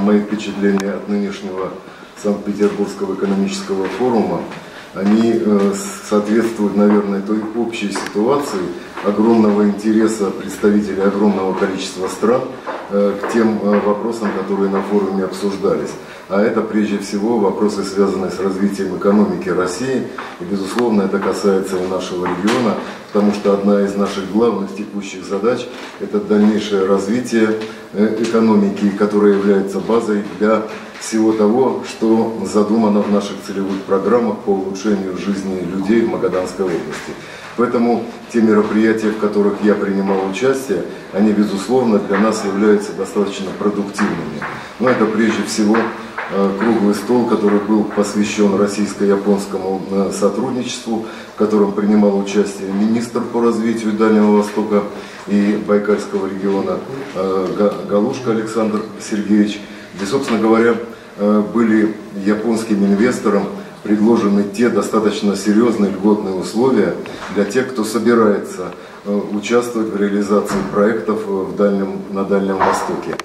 Мои впечатления от нынешнего Санкт-Петербургского экономического форума, они э, соответствуют, наверное, той общей ситуации огромного интереса представителей огромного количества стран э, к тем э, вопросам, которые на форуме обсуждались. А это прежде всего вопросы, связанные с развитием экономики России. И, безусловно, это касается и нашего региона, потому что одна из наших главных текущих задач – это дальнейшее развитие экономики, которая является базой для всего того, что задумано в наших целевых программах по улучшению жизни людей в Магаданской области. Поэтому те мероприятия, в которых я принимал участие, они, безусловно, для нас являются достаточно продуктивными. Но это прежде всего э, круглый стол, который был посвящен российско-японскому э, сотрудничеству, в котором принимал участие министр по развитию Дальнего Востока и Байкальского региона э, Галушка Александр Сергеевич, где, собственно говоря, были японским инвесторам предложены те достаточно серьезные льготные условия для тех, кто собирается участвовать в реализации проектов в Дальнем, на Дальнем Востоке.